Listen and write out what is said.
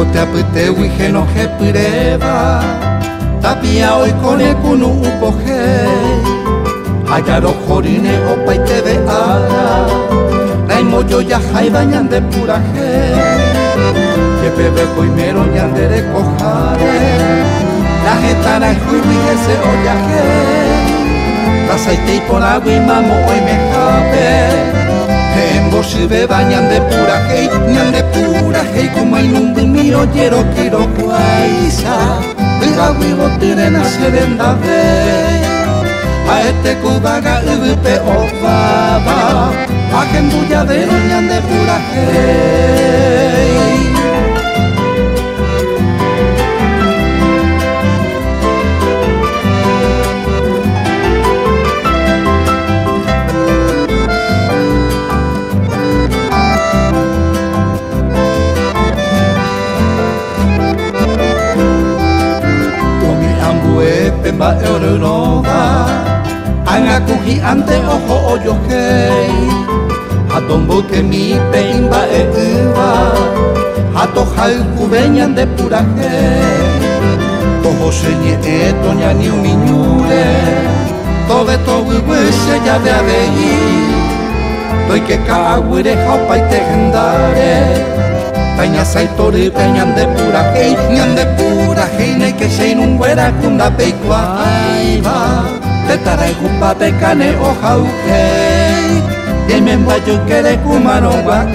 apute wije no je pureba Tapia hoy con el kunu upoje Hayaro jorine o paite de ala Naimo yo ya jai bañan de pura je. Que bebe coimero ñandere cojare. La getana y juiwi se oyaje La saite y por agua y mamo hoy me jabe Tembo sube bañan de pura hey, hay un miro quiero quiero guaisa, Viga vivo tiren a serenda ve, a este cubaga upe o baba, a que embulladero ñan de pura hey. Eurynova Anga kuhi ante oho oyohei Hatombuke mi peimba e iwa Hato haiku veñan de purahei Toho shenye eto nyani uminyure Tove to wiwishe yave avei Toike kawire haupaite gendare Peña saitori peñan de purahei Nyan de purahei hei Nei que sein un guera kunda peikua aiba Tetare gupa pekane o jau hei Yemen bayo kere kumaro wa